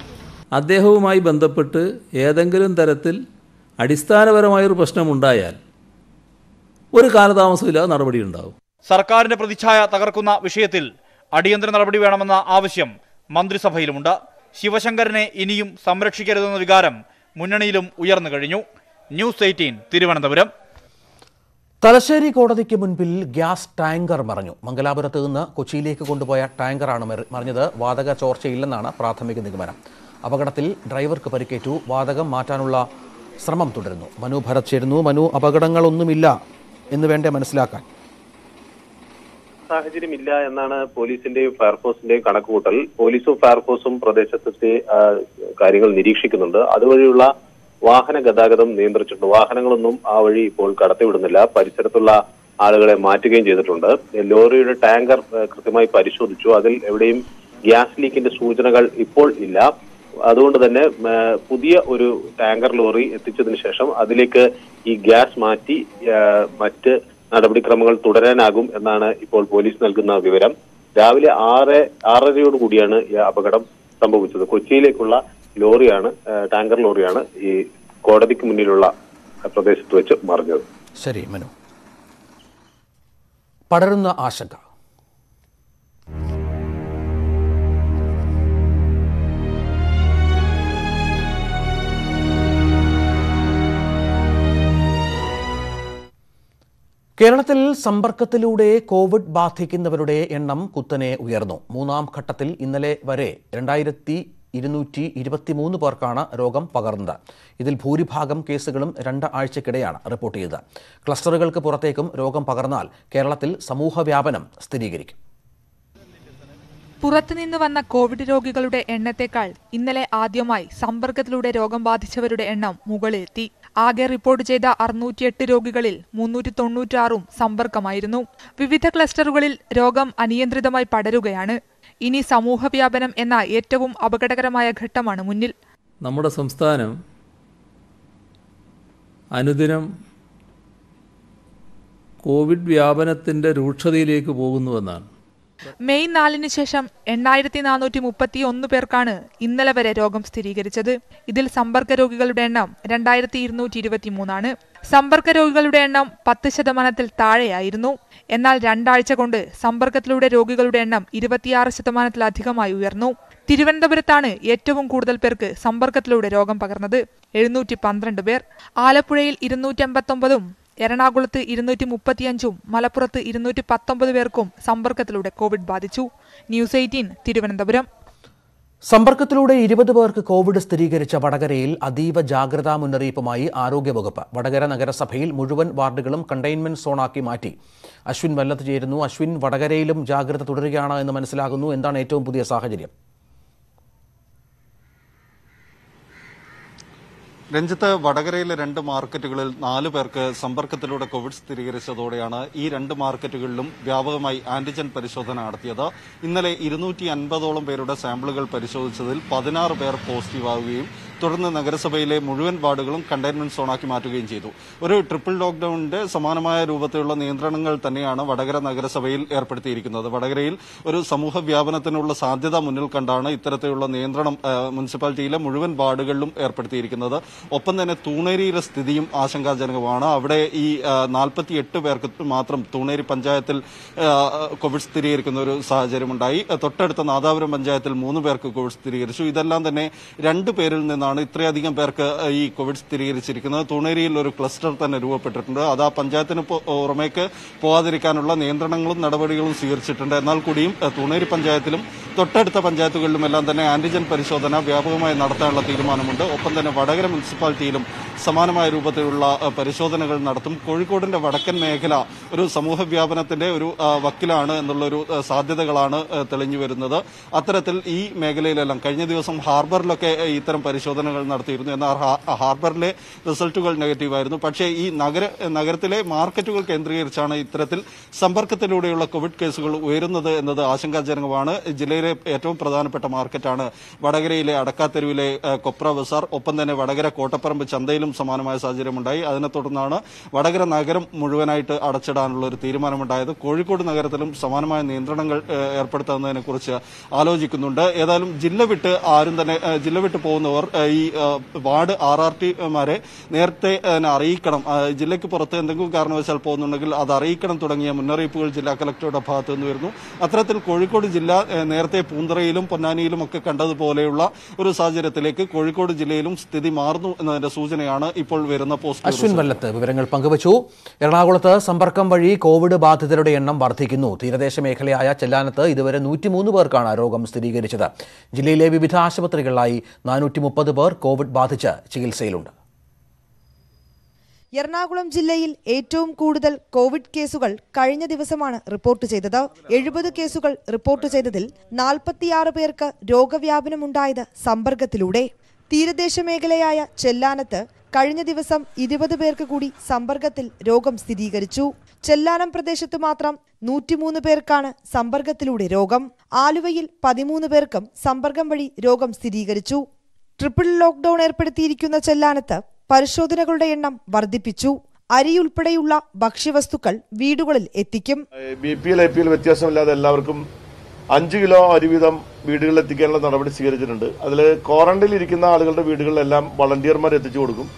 അദ്ദേഹവുമായി ബന്ധപ്പെട്ട് ഏതെങ്കിലും തരത്തിൽ അടിസ്ഥാനപരമായൊരു പ്രശ്നമുണ്ടായാൽ ഒരു കാലതാമസമില്ലാതെ നടപടിയുണ്ടാവും.
സർക്കാരിന്റെ പ്രതിച്ഛായ തകർക്കുന്ന വിഷയത്തിൽ അടിയന്തര നടപടി വേണമെന്ന ആവശ്യം മന്ത്രിസഭയിലുമുണ്ട്. ശിവശങ്കരനെ ഇനിയും സംരക്ഷിക്കരുതെന്ന വികാരം മുന്നണിയിലും ഉയർന്നു കഴിഞ്ഞു. News eighteen Thiruvananthapuram.
തലശ്ശേരി കോടതിക്ക് മുൻപിൽ ഗ്യാസ് ടാങ്കർ മറിഞ്ഞു. മംഗലാപുരത്ത് നിന്ന് കൊച്ചിയിലേക്ക് കൊണ്ടുപോയ ടാങ്കറാണ് മറി- മറിഞ്ഞത്. വാതക ചോർച്ചയില്ലെന്നാണ് പ്രാഥമിക നിഗമനം. അപകടത്തിൽ ഡ്രൈവർക്ക് പരിക്കേറ്റു. വാതകം മാറ്റാനുള്ള ശ്രമം തുടരുന്നു. മനു ഭരത് ചേരുന്നു. മനു അപകടങ്ങളൊന്നുമില്ല എന്ന് വേണ്ടേ മനസ്സിലാക്കാൻ?
സാഹചര്യമില്ല എന്നാണ് പോലീസിന്റെയും ഫയർഫോഴ്സിന്റെയും കണക്കുകൂട്ടൽ. പോലീസും ഫയർഫോഴ്സും പ്രദേശത്തെ കാര്യങ്ങൾ നിരീക്ഷിക്കുന്നുണ്ട്. അതുവഴിയുള്ള വാഹന ഗതാഗതം നിയന്ത്രിച്ചിട്ടുണ്ട്. വാഹനങ്ങളൊന്നും ആ വഴി ഇപ്പോൾ കടത്തിവിടുന്നില്ല. പരിസരത്തുള്ള ആളുകളെ മാറ്റുകയും ചെയ്തിട്ടുണ്ട്. ലോറിയുടെ ടാങ്കർ കൃത്യമായി പരിശോധിച്ചു. അതിൽ എവിടെയും ഗ്യാസ് ലീക്കിന്റെ സൂചനകൾ ഇപ്പോൾ ഇല്ല. അതുകൊണ്ട് തന്നെ പുതിയ ഒരു ടാങ്കർ ലോറി എത്തിച്ചതിന് ശേഷം അതിലേക്ക് ഈ ഗ്യാസ് മാറ്റി മറ്റ് നടപടിക്രമങ്ങൾ തുടരാനാകും എന്നാണ് ഇപ്പോൾ പോലീസ് നൽകുന്ന വിവരം. രാവിലെ ആറ് ആറരയോട് കൂടിയാണ് ഈ അപകടം സംഭവിച്ചത്. കൊച്ചിയിലേക്കുള്ള ലോറിയാണ് ടാങ്കർ ലോറിയാണ് ഈ കോടതിക്ക് മുന്നിലുള്ള പ്രദേശത്ത് വെച്ച് മറിഞ്ഞത്.
ശരി മനു. പടരുന്ന ആശങ്ക. കേരളത്തിൽ സമ്പർക്കത്തിലൂടെ കോവിഡ് ബാധിക്കുന്നവരുടെ എണ്ണം കുത്തനെ ഉയർന്നു. മൂന്നാം ഘട്ടത്തിൽ ഇന്നലെ വരെ രണ്ടായിരത്തി ഇരുന്നൂറ്റി ഇരുപത്തിമൂന്ന് പേർക്കാണ് രോഗം പകർന്നത്. ഇതിൽ ഭൂരിഭാഗം കേസുകളും രണ്ട് ആഴ്ചക്കിടെയാണ് റിപ്പോർട്ട് ചെയ്തത്. ക്ലസ്റ്ററുകൾക്ക് പുറത്തേക്കും രോഗം പകർന്നാൽ കേരളത്തിൽ സമൂഹവ്യാപനം സ്ഥിരീകരിക്കും.
പുറത്തുനിന്ന് വന്ന കോവിഡ് രോഗികളുടെ എണ്ണത്തേക്കാൾ ഇന്നലെ ആദ്യമായി സമ്പർക്കത്തിലൂടെ രോഗം ബാധിച്ചവരുടെ എണ്ണം മുകളിലെത്തി. ആകെ റിപ്പോർട്ട് ചെയ്ത അറുന്നൂറ്റിയെട്ട് രോഗികളിൽ മുന്നൂറ്റി തൊണ്ണൂറ്റാറും സമ്പർക്കമായിരുന്നു. വിവിധ ക്ലസ്റ്ററുകളിൽ രോഗം അനിയന്ത്രിതമായി പടരുകയാണ്. ഇനി സമൂഹവ്യാപനം എന്ന ഏറ്റവും അപകടകരമായ ഘട്ടമാണ് മുന്നിൽ.
നമ്മുടെ സംസ്ഥാനം അനുദിനം കോവിഡ് വ്യാപനത്തിന്റെ രൂക്ഷതയിലേക്ക് പോകുന്നുവെന്നാണ്.
മെയ് നാലിന് ശേഷം എണ്ണായിരത്തി നാനൂറ്റി മുപ്പത്തി ഒന്ന് പേർക്കാണ് ഇന്നലെ വരെ രോഗം സ്ഥിരീകരിച്ചത്. ഇതിൽ സമ്പർക്ക രോഗികളുടെ എണ്ണം രണ്ടായിരത്തി ഇരുന്നൂറ്റി ഇരുപത്തി മൂന്നാണ് സമ്പർക്ക രോഗികളുടെ എണ്ണം പത്ത് ശതമാനത്തിൽ താഴെയായിരുന്നു. എന്നാൽ രണ്ടാഴ്ച കൊണ്ട് സമ്പർക്കത്തിലൂടെ രോഗികളുടെ എണ്ണം ഇരുപത്തിയാറ് ശതമാനത്തിലധികമായി ഉയർന്നു. തിരുവനന്തപുരത്താണ് ഏറ്റവും കൂടുതൽ പേർക്ക് സമ്പർക്കത്തിലൂടെ രോഗം പകർന്നത്. എഴുന്നൂറ്റി പന്ത്രണ്ട് പേർ. ആലപ്പുഴയിൽ ഇരുന്നൂറ്റി അമ്പത്തൊമ്പതും എറണാകുളത്ത് ഇരുന്നൂറ്റി മുപ്പത്തിയഞ്ചും മലപ്പുറത്ത് ഇരുന്നൂറ്റി പത്തൊമ്പത് പേർക്കും സമ്പർക്കത്തിലൂടെ കോവിഡ് ബാധിച്ചു. News eighteen Thiruvananthapuram.
സമ്പർക്കത്തിലൂടെ ഇരുപത് പേർക്ക് കോവിഡ് സ്ഥിരീകരിച്ച വടകരയിൽ അതീവ ജാഗ്രതാ മുന്നറിയിപ്പുമായി ആരോഗ്യവകുപ്പ്. വടകര നഗരസഭയിൽ മുഴുവൻ വാർഡുകളും കണ്ടെയ്ൻമെന്റ് സോണാക്കി മാറ്റി. അശ്വിൻ വല്ലത്ത് ചേരുന്നു. അശ്വിൻ വടകരയിലും ജാഗ്രത തുടരുകയാണ് എന്ന് മനസ്സിലാകുന്നു. എന്താണ് ഏറ്റവും പുതിയ സാഹചര്യം?
രഞ്ജിത്ത് വടകരയിലെ രണ്ട് മാർക്കറ്റുകളിൽ നാലു പേർക്ക് സമ്പർക്കത്തിലൂടെ കോവിഡ് സ്ഥിരീകരിച്ചതോടെയാണ് ഈ രണ്ട് മാർക്കറ്റുകളിലും വ്യാപകമായി ആന്റിജൻ പരിശോധന നടത്തിയത്. ഇന്നലെ ഇരുന്നൂറ്റി അൻപതോളം പേരുടെ സാമ്പിളുകൾ പരിശോധിച്ചതിൽ പതിനാറ് പേർ പോസിറ്റീവ് ആവുകയും തുടർന്ന് നഗരസഭയിലെ മുഴുവൻ വാർഡുകളും കണ്ടെയ്ൻമെന്റ് സോണാക്കി മാറ്റുകയും ചെയ്തു. ഒരു ട്രിപ്പിൾ ലോക്ഡൌണിന്റെ സമാനമായ രൂപത്തിലുള്ള നിയന്ത്രണങ്ങൾ തന്നെയാണ് വടകര നഗരസഭയിൽ ഏർപ്പെടുത്തിയിരിക്കുന്നത്. വടകരയിൽ ഒരു സമൂഹ വ്യാപനത്തിനുള്ള സാധ്യത മുന്നിൽ കണ്ടാണ് ഇത്തരത്തിലുള്ള നിയന്ത്രണം മുനിസിപ്പാലിറ്റിയിലെ മുഴുവൻ വാർഡുകളിലും ഏർപ്പെടുത്തിയിരിക്കുന്നത്. ഒപ്പം തന്നെ തൂണേരിയിലെ സ്ഥിതിയും ആശങ്കാജനകമാണ്. അവിടെ ഈ നാൽപ്പത്തിയെട്ട് പേർക്ക് മാത്രം തൂണേരി പഞ്ചായത്തിൽ കോവിഡ് സ്ഥിരീകരിക്കുന്ന ഒരു സാഹചര്യമുണ്ടായി. തൊട്ടടുത്ത നാദാപുരം പഞ്ചായത്തിൽ മൂന്ന് പേർക്ക് കോവിഡ് സ്ഥിരീകരിച്ചു. ഇതെല്ലാം തന്നെ രണ്ടു പേരിൽ നിന്നാണ് ഇത്രയധികം പേർക്ക് ഈ കോവിഡ് സ്ഥിരീകരിച്ചിരിക്കുന്നത്. തുണേരിയിൽ ഒരു ക്ലസ്റ്റർ തന്നെ രൂപപ്പെട്ടിട്ടുണ്ട്. അത് ആ പഞ്ചായത്തിന് പുറമേക്ക് പോകാതിരിക്കാനുള്ള നിയന്ത്രണങ്ങളും നടപടികളും സ്വീകരിച്ചിട്ടുണ്ട്. എന്നാൽ കൂടിയും തുണേരി പഞ്ചായത്തിലും തൊട്ടടുത്ത പഞ്ചായത്തുകളിലുമെല്ലാം തന്നെ ആന്റിജൻ പരിശോധന വ്യാപകമായി നടത്താനുള്ള തീരുമാനമുണ്ട്. ഒപ്പം തന്നെ വടകര മുനിസിപ്പാലിറ്റിയിലും സമാനമായ രൂപത്തിലുള്ള പരിശോധനകൾ നടത്തും. കോഴിക്കോടിന്റെ വടക്കൻ മേഖല ഒരു സമൂഹ വ്യാപനത്തിന്റെ ഒരു വക്കിലാണ് എന്നുള്ളൊരു സാധ്യതകളാണ് തെളിഞ്ഞു വരുന്നത്. അത്തരത്തിൽ ഈ മേഖലയിലെല്ലാം കഴിഞ്ഞ ദിവസം ഹാർബറിലൊക്കെ ഇത്തരം ഇത്തരം പരിശോധനകൾ നടത്തിയിരുന്നു എന്നാൽ ഹാർബറിലെ റിസൾട്ടുകൾ നെഗറ്റീവായിരുന്നു. പക്ഷേ ഈ നഗര നഗരത്തിലെ മാർക്കറ്റുകൾ കേന്ദ്രീകരിച്ചാണ് ഇത്തരത്തിൽ സമ്പർക്കത്തിലൂടെയുള്ള കോവിഡ് കേസുകൾ ഉയരുന്നത് എന്നത് ആശങ്കാജനകമാണ്. ജില്ലയിലെ ഏറ്റവും പ്രധാനപ്പെട്ട മാർക്കറ്റാണ് വടകരയിലെ അടക്കാത്തെരുവിലെ കൊപ്ര ബസാർ ഒപ്പം തന്നെ വടകര കോട്ടപ്പറമ്പ് ചന്തയിലും സമാനമായ സാഹചര്യമുണ്ടായി. അതിനെ തുടർന്നാണ് വടകര നഗരം മുഴുവനായിട്ട് അടച്ചിടാനുള്ള ഒരു തീരുമാനമുണ്ടായത്. കോഴിക്കോട് നഗരത്തിലും സമാനമായ നിയന്ത്രണങ്ങൾ ഏർപ്പെടുത്താവുന്നതിനെക്കുറിച്ച് ആലോചിക്കുന്നുണ്ട്. ഏതായാലും ജില്ല വിട്ട് ആരും തന്നെ ജില്ല വിട്ട് പോകുന്നവർ ഈ വാർഡ് ആർ ആർ ടിമാരെ നേരത്തെ അറിയിക്കണം. ജില്ലയ്ക്ക് പുറത്ത് എന്തെങ്കിലും കാരണവശാൽ പോകുന്നുണ്ടെങ്കിൽ അത് അറിയിക്കണം തുടങ്ങിയ മുന്നറിയിപ്പുകൾ ജില്ലാ കളക്ടറുടെ ഭാഗത്തു നിന്ന് വരുന്നു. അത്തരത്തിൽ കോഴിക്കോട് ജില്ല നേരത്തെ പൂന്തറയിലും പൊന്നാനിയിലും ഒക്കെ കണ്ടതുപോലെയുള്ള ഒരു സാഹചര്യത്തിലേക്ക് കോഴിക്കോട് ജില്ലയിലും സ്ഥിതി മാറുന്നു എന്നതിന്റെ സൂചനയാണ് ഇപ്പോൾ വരുന്ന പോസ്റ്റ്
അശ്വിൻ വല്ലത്ത് വിവരങ്ങൾ പങ്കുവച്ചു. എറണാകുളത്ത് സമ്പർക്കം വഴി കോവിഡ് ബാധിതരുടെ എണ്ണം വർദ്ധിക്കുന്നു. തീരദേശ മേഖലയായ ചെല്ലാനത്ത് ഇതുവരെ നൂറ്റിമൂന്ന് പേർക്കാണ് രോഗം സ്ഥിരീകരിച്ചത്. ജില്ലയിലെ വിവിധ ആശുപത്രികളിലായി നാനൂറ്റി മുപ്പത് പേർ കോവിഡ് ബാധിച്ച് ചികിത്സയിലുണ്ട്.
എറണാകുളം ജില്ലയിൽ ഏറ്റവും കൂടുതൽ കോവിഡ് കേസുകൾ കഴിഞ്ഞ ദിവസമാണ് റിപ്പോർട്ട് ചെയ്തത്. എഴുപത് കേസുകൾ റിപ്പോർട്ട് ചെയ്തതിൽ നാൽപ്പത്തിയാറ് പേർക്ക് രോഗവ്യാപനമുണ്ടായത് സമ്പർക്കത്തിലൂടെ. തീരദേശ മേഖലയായ ചെല്ലാനത്ത് കഴിഞ്ഞ ദിവസം ഇരുപത് പേർക്ക് കൂടി സമ്പർക്കത്തിൽ രോഗം സ്ഥിരീകരിച്ചു. ചെല്ലാനം പ്രദേശത്ത് മാത്രം നൂറ്റിമൂന്ന് പേർക്കാണ് സമ്പർക്കത്തിലൂടെ രോഗം. ആലുവയിൽ പതിമൂന്ന് പേർക്കും സമ്പർക്കം വഴി രോഗം സ്ഥിരീകരിച്ചു. ട്രിപ്പിൾ ലോക്ക്ഡൌൺ ഏർപ്പെടുത്തിയിരിക്കുന്ന ചെല്ലാനത്ത് പരിശോധനകളുടെ എണ്ണം വർദ്ധിപ്പിച്ചു. അരിയുൾപ്പെടെയുള്ള ഭക്ഷ്യവസ്തുക്കൾ വീടുകളിൽ എത്തിക്കും.
B P L I P L വ്യത്യാസമില്ലാതെ എല്ലാവർക്കും അഞ്ച് കിലോ അരി വീതം വീടുകളിൽ എത്തിക്കാനുള്ള നടപടി സ്വീകരിച്ചിട്ടുണ്ട്. അതിൽ ക്വാറന്റൈനിൽ ഇരിക്കുന്ന ആളുകളുടെ വീടുകളിലെല്ലാം വളണ്ടിയർമാർ എത്തിച്ചു കൊടുക്കും.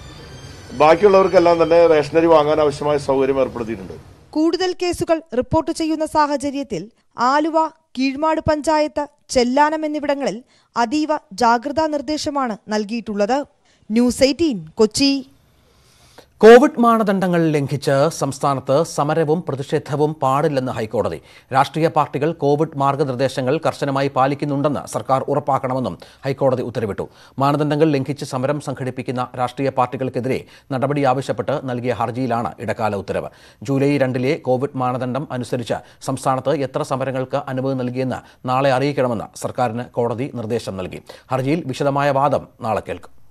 ബാക്കിയുള്ളവർക്കെല്ലാം തന്നെ റേഷനറി വാങ്ങാൻ ആവശ്യമായ സൗകര്യം ഏർപ്പെടുത്തിയിട്ടുണ്ട്.
കൂടുതൽ കേസുകൾ റിപ്പോർട്ട് ചെയ്യുന്ന സാഹചര്യത്തിൽ ആലുവ കീഴ്മാട് പഞ്ചായത്ത് ചെല്ലാനം എന്നിവിടങ്ങളിൽ അതീവ ജാഗ്രതാ നിർദ്ദേശമാണ് നൽകിയിട്ടുള്ളത്. News eighteen Kochi.
കോവിഡ് മാനദണ്ഡങ്ങൾ ലംഘിച്ച് സംസ്ഥാനത്ത് സമരവും പ്രതിഷേധവും പാടില്ലെന്ന് ഹൈക്കോടതി. രാഷ്ട്രീയ പാർട്ടികൾ കോവിഡ് മാർഗനിർദ്ദേശങ്ങൾ കർശനമായി പാലിക്കുന്നുണ്ടെന്ന് സർക്കാർ ഉറപ്പാക്കണമെന്നും ഹൈക്കോടതി ഉത്തരവിട്ടു. മാനദണ്ഡങ്ങൾ ലംഘിച്ച് സമരം സംഘടിപ്പിക്കുന്ന രാഷ്ട്രീയ പാർട്ടികൾക്കെതിരെ നടപടി ആവശ്യപ്പെട്ട് നൽകിയ ഹർജിയിലാണ് ഇടക്കാല ഉത്തരവ്. ജൂലൈ രണ്ടിലെ കോവിഡ് മാനദണ്ഡം അനുസരിച്ച് സംസ്ഥാനത്ത് എത്ര സമരങ്ങൾക്ക് അനുമതി നൽകിയെന്ന് നാളെ അറിയിക്കണമെന്ന് സർക്കാരിന് കോടതി നിർദ്ദേശം നൽകി. ഹർജിയിൽ വിശദമായ വാദം നാളെ കേൾക്കും.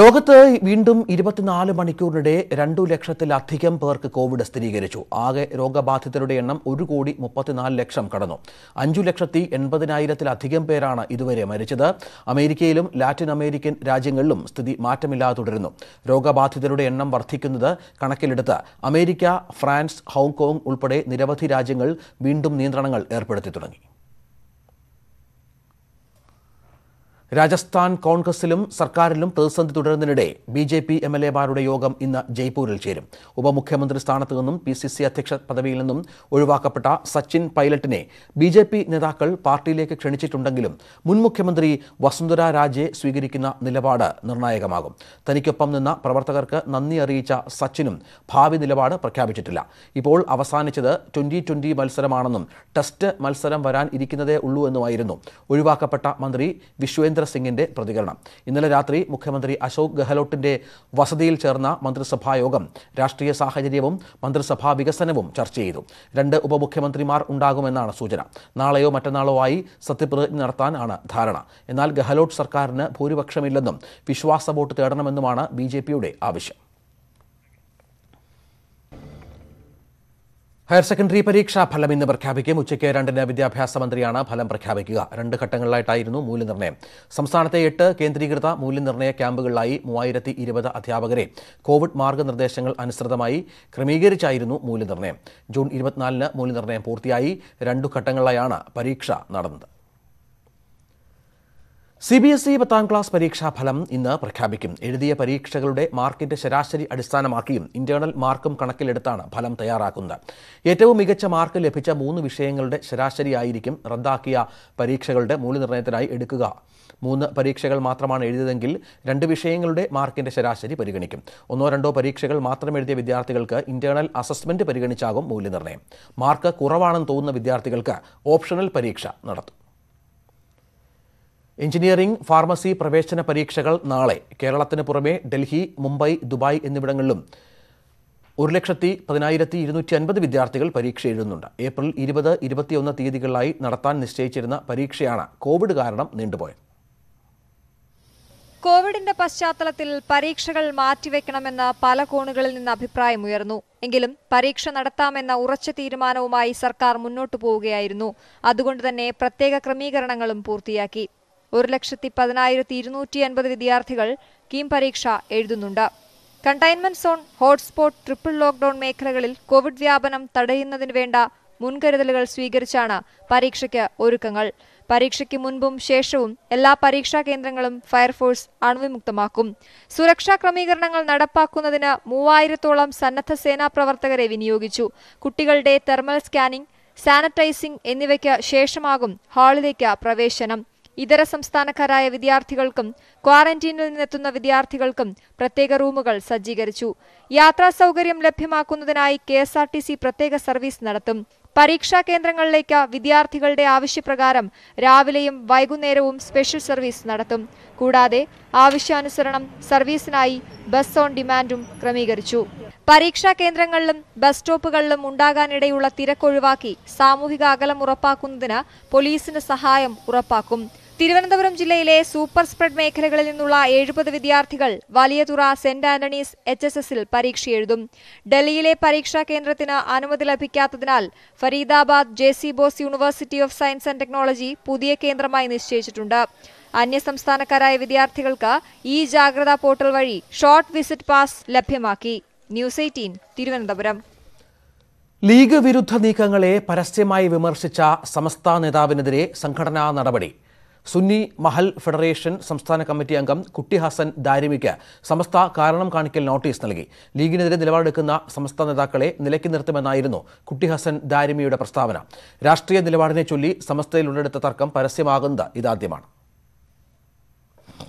ലോകത്ത് വീണ്ടും ഇരുപത്തിനാല് മണിക്കൂറിനിടെ രണ്ടു ലക്ഷത്തിലധികം പേർക്ക് കോവിഡ് സ്ഥിരീകരിച്ചു. ആകെ രോഗബാധിതരുടെ എണ്ണം ഒരു കോടി മുപ്പത്തിനാല് ലക്ഷം കടന്നു. അഞ്ചു ലക്ഷത്തി എൺപതിനായിരത്തിലധികം പേരാണ് ഇതുവരെ മരിച്ചത്. അമേരിക്കയിലും ലാറ്റിൻ അമേരിക്കൻ രാജ്യങ്ങളിലും സ്ഥിതി മാറ്റമില്ലാതെ തുടരുന്നു. രോഗബാധിതരുടെ എണ്ണം വർദ്ധിക്കുന്നത് കണക്കിലെടുത്ത് അമേരിക്ക ഫ്രാൻസ് ഹോങ്കോങ് ഉൾപ്പെടെ നിരവധി രാജ്യങ്ങൾ വീണ്ടും നിയന്ത്രണങ്ങൾ ഏർപ്പെടുത്തി തുടങ്ങി. രാജസ്ഥാൻ കോൺഗ്രസിലും സർക്കാരിലും പ്രതിസന്ധി തുടരുന്നതിനിടെ B J P M L എമാരുടെ യോഗം ഇന്ന് ജയ്പൂരിൽ ചേരും. ഉപമുഖ്യമന്ത്രി സ്ഥാനത്തു നിന്നും പി സി സി അധ്യക്ഷ പദവിയിൽ നിന്നും ഒഴിവാക്കപ്പെട്ട സച്ചിൻ പൈലറ്റിനെ ബി ജെ പി നേതാക്കൾ പാർട്ടിയിലേക്ക് ക്ഷണിച്ചിട്ടുണ്ടെങ്കിലും മുൻ മുഖ്യമന്ത്രി വസുന്ധര രാജെ സ്വീകരിക്കുന്ന നിലപാട് നിർണായകമാകും. തനിക്കൊപ്പം നിന്ന പ്രവർത്തകർക്ക് നന്ദി അറിയിച്ച സച്ചിനും ഭാവി നിലപാട് പ്രഖ്യാപിച്ചിട്ടില്ല. ഇപ്പോൾ അവസാനിച്ചത് ട്വന്റി ട്വന്റി മത്സരമാണെന്നും ടെസ്റ്റ് മത്സരം വരാൻ ഇരിക്കുന്നതേ ഉള്ളൂ എന്നുമായിരുന്നു. ഒഴിവാക്കപ്പെട്ട മന്ത്രി വിശ്വേന്ദ്ര സിംഗിന്റെ പ്രതികരണം. ഇന്നലെ രാത്രി മുഖ്യമന്ത്രി അശോക് ഗെഹ്ലോട്ടിന്റെ വസതിയിൽ ചേർന്ന മന്ത്രിസഭാ യോഗം രാഷ്ട്രീയ സാഹചര്യവും മന്ത്രിസഭാ വികസനവും ചർച്ച ചെയ്തു. രണ്ട് ഉപമുഖ്യമന്ത്രിമാർ ഉണ്ടാകുമെന്നാണ് സൂചന. നാളെയോ മറ്റന്നാളോ ആയി സത്യപ്രതിജ്ഞ നടത്താനാണ് ധാരണ. എന്നാൽ ഗെഹ്ലോട്ട് സർക്കാരിന് ഭൂരിപക്ഷമില്ലെന്നും വിശ്വാസ വോട്ട് തേടണമെന്നുമാണ് ബി ആവശ്യം. ഹയർ സെക്കൻഡറി പരീക്ഷാ ഫലം ഇന്ന് പ്രഖ്യാപിക്കും. ഉച്ചയ്ക്ക് രണ്ടിന് വിദ്യാഭ്യാസ മന്ത്രിയാണ് ഫലം പ്രഖ്യാപിക്കുക. രണ്ട് ഘട്ടങ്ങളിലായിട്ടായിരുന്നു മൂല്യനിർണയം. സംസ്ഥാനത്തെ എട്ട് കേന്ദ്രീകൃത മൂല്യനിർണയ ക്യാമ്പുകളിലായി മൂവായിരത്തി ഇരുപത് അധ്യാപകരെ കോവിഡ് മാർഗനിർദ്ദേശങ്ങൾ അനുസൃതമായി ക്രമീകരിച്ചായിരുന്നു മൂല്യനിർണയം. ജൂൺ ഇരുപത്തിനാലിന് മൂല്യനിർണയം പൂർത്തിയായി. രണ്ടു ഘട്ടങ്ങളിലായാണ് പരീക്ഷ നടന്നത്. സി ബി എസ് ഇ പത്താം ക്ലാസ് പരീക്ഷാ ഫലം ഇന്ന് പ്രഖ്യാപിക്കും. എഴുതിയ പരീക്ഷകളുടെ മാർക്കിന്റെ ശരാശരി അടിസ്ഥാനമാക്കിയും ഇന്റേണൽ മാർക്കും കണക്കിലെടുത്താണ് ഫലം തയ്യാറാക്കുന്നത്. ഏറ്റവും മികച്ച മാർക്ക് ലഭിച്ച മൂന്ന് വിഷയങ്ങളുടെ ശരാശരിയായിരിക്കും റദ്ദാക്കിയ പരീക്ഷകളുടെ മൂല്യനിർണയത്തിനായി എടുക്കുക. മൂന്ന് പരീക്ഷകൾ മാത്രമാണ് എഴുതിയതെങ്കിൽ രണ്ട് വിഷയങ്ങളുടെ മാർക്കിന്റെ ശരാശരി പരിഗണിക്കും. ഒന്നോ രണ്ടോ പരീക്ഷകൾ മാത്രം എഴുതിയ വിദ്യാർത്ഥികൾക്ക് ഇന്റേണൽ അസസ്മെന്റ് പരിഗണിച്ചാകും മൂല്യനിർണയം. മാർക്ക് കുറവാണെന്ന് തോന്നുന്ന വിദ്യാർത്ഥികൾക്ക് ഓപ്ഷണൽ പരീക്ഷ നടത്തും. എഞ്ചിനീയറിംഗ് ഫാർമസി പ്രവേശന പരീക്ഷകൾ നാളെ. കേരളത്തിന് പുറമെ ഡൽഹി മുംബൈ ദുബായ് എന്നിവിടങ്ങളിലും ഒരു ലക്ഷത്തി പതിനായിരത്തി ഇരുന്നൂറ്റി അൻപത് വിദ്യാർത്ഥികൾ പരീക്ഷ എഴുതുന്നുണ്ട്. ഏപ്രിൽ ഇരുപത് ഇരുപത്തിയൊന്ന് തീയതികളിലായി നടത്താൻ നിശ്ചയിച്ചിരുന്ന പരീക്ഷയാണ് കോവിഡ് കാരണം നീണ്ടുപോയത്.
കോവിഡിന്റെ പശ്ചാത്തലത്തിൽ പരീക്ഷകൾ മാറ്റിവെക്കണമെന്ന് പല കോണുകളിൽ നിന്ന് അഭിപ്രായമുയർന്നു എങ്കിലും പരീക്ഷ നടത്താമെന്ന ഉറച്ച തീരുമാനവുമായി സർക്കാർ മുന്നോട്ടു പോവുകയായിരുന്നു. അതുകൊണ്ട് തന്നെ പ്രത്യേക ക്രമീകരണങ്ങളും പൂർത്തിയാക്കി. ഒരു ലക്ഷത്തി പതിനായിരത്തി ഇരുന്നൂറ്റി അൻപത് വിദ്യാർത്ഥികൾ കീം പരീക്ഷ എഴുതുന്നുണ്ട്. Containment zone hotspot triple lockdown മേഖലകളിൽ കോവിഡ് വ്യാപനം തടയുന്നതിന് വേണ്ട മുൻകരുതലുകൾ സ്വീകരിച്ചാണ് പരീക്ഷയ്ക്ക് ഒരുക്കങ്ങൾ. പരീക്ഷയ്ക്ക് മുൻപും ശേഷവും എല്ലാ പരീക്ഷാ കേന്ദ്രങ്ങളും ഫയർഫോഴ്സ് അണുവിമുക്തമാക്കും. സുരക്ഷാ ക്രമീകരണങ്ങൾ നടപ്പാക്കുന്നതിന് മൂവായിരത്തോളം സന്നദ്ധ സേനാ പ്രവർത്തകരെ വിനിയോഗിച്ചു. കുട്ടികളുടെ തെർമൽ സ്കാനിംഗ് സാനിറ്റൈസിംഗ് എന്നിവയ്ക്ക് ശേഷമാകും ഹാളിലേക്ക് പ്രവേശനം. ഇതര സംസ്ഥാനക്കാരായ വിദ്യാർത്ഥികൾക്കും ക്വാറന്റീനിൽ നിന്നെത്തുന്ന വിദ്യാർത്ഥികൾക്കും പ്രത്യേക റൂമുകൾ സജ്ജീകരിച്ചു. യാത്രാ സൗകര്യം ലഭ്യമാക്കുന്നതിനായി K S R T C പ്രത്യേക സർവീസ് നടത്തും. പരീക്ഷാ കേന്ദ്രങ്ങളിലേക്ക് വിദ്യാർത്ഥികളുടെ ആവശ്യപ്രകാരം രാവിലെയും വൈകുന്നേരവും സ്പെഷ്യൽ സർവീസ് നടത്തും. കൂടാതെ ആവശ്യാനുസരണം സർവീസിനായി ബസ് ഓൺ ഡിമാൻഡും ക്രമീകരിച്ചു. പരീക്ഷാ കേന്ദ്രങ്ങളിലും ബസ് സ്റ്റോപ്പുകളിലും ഉണ്ടാകാനിടയുള്ള തിരക്കൊഴിവാക്കി സാമൂഹിക അകലം ഉറപ്പാക്കുന്നതിന് പോലീസിന് സഹായം ഉറപ്പാക്കും. തിരുവനന്തപുരം ജില്ലയിലെ സൂപ്പർ സ്പ്രെഡ് മേഖലകളിൽ നിന്നുള്ള എഴുപത് വിദ്യാർത്ഥികൾ Valiyathura saint Antony's H S എസിൽ പരീക്ഷ എഴുതും. ഡൽഹിയിലെ പരീക്ഷാ കേന്ദ്രത്തിന് അനുമതി ലഭിക്കാത്തതിനാൽ Faridabad J C Bose university of science and technology പുതിയ കേന്ദ്രമായി നിശ്ചയിച്ചിട്ടുണ്ട്. അന്യസംസ്ഥാനക്കാരായ വിദ്യാർത്ഥികൾക്ക് ഈ ജാഗ്രതാ പോർട്ടൽ വഴി ഷോർട്ട് വിസിറ്റ് പാസ് ലഭ്യമാക്കി. News eighteen Thiruvananthapuram.
ലീഗ് വിരുദ്ധ നീക്കങ്ങളെ പരസ്യമായി വിമർശിച്ച സമസ്ത നേതാവിനെതിരെ സംഘടനാ നടപടി. സുന്നി മഹൽ ഫെഡറേഷൻ സംസ്ഥാന കമ്മിറ്റി അംഗം കുട്ടി ഹസൻ ദാരിമിക്ക് സമസ്ത കാരണം കാണിക്കൽ നോട്ടീസ് നൽകി. ലീഗിനെതിരെ നിലപാടെടുക്കുന്ന സമസ്ത നേതാക്കളെ നിലയ്ക്ക് നിർത്തുമെന്നായിരുന്നു കുട്ടി ഹസൻ ദാരിമിയുടെ പ്രസ്താവന. രാഷ്ട്രീയ നിലപാടിനെ ചൊല്ലി സമസ്തയിൽ ഉള്ളെടുത്ത തർക്കം പരസ്യമാകുന്നത് ഇതാദ്യമാണ്.